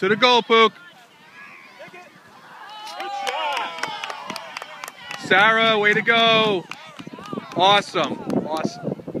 To the goal, Pook. Sarah, way to go. Awesome. Awesome.